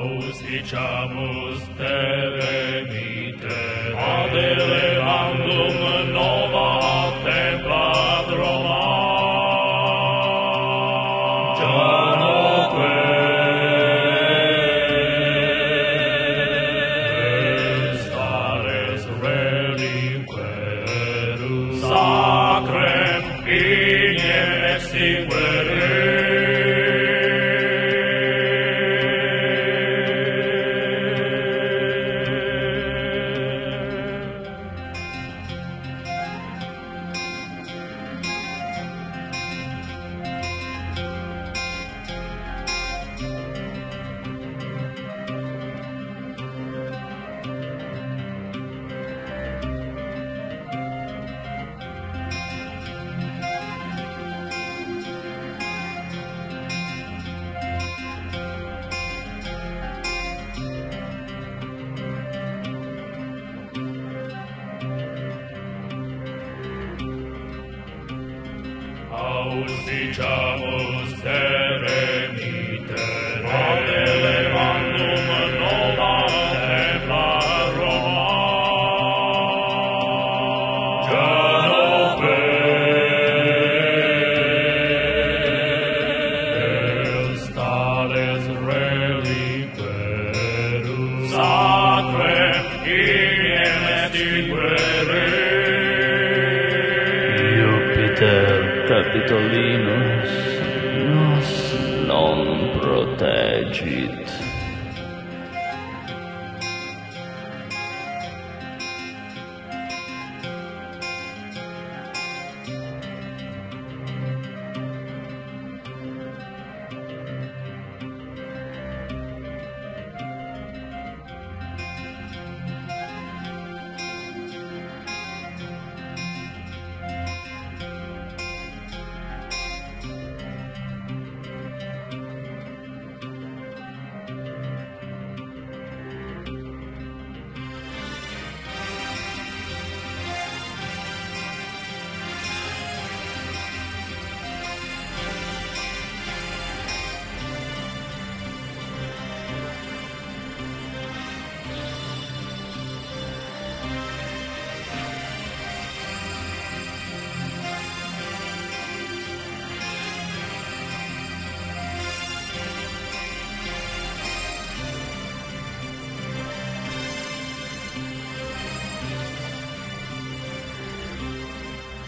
auspiciamus te remite ad elevandum Lausicamus Deus. capitolinus nos non protegit.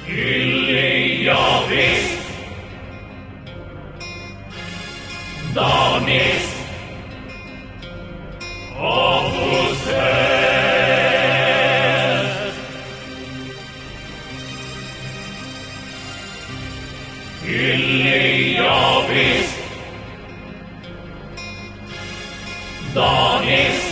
Ille Jovis Donis. Opus est Ille Jovis Donis.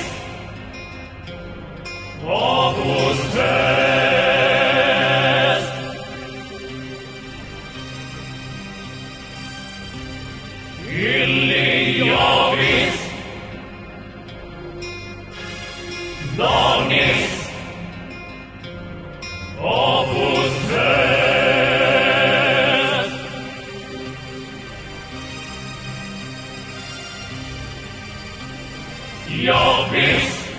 Illi iovis Donis. Opus Est iovis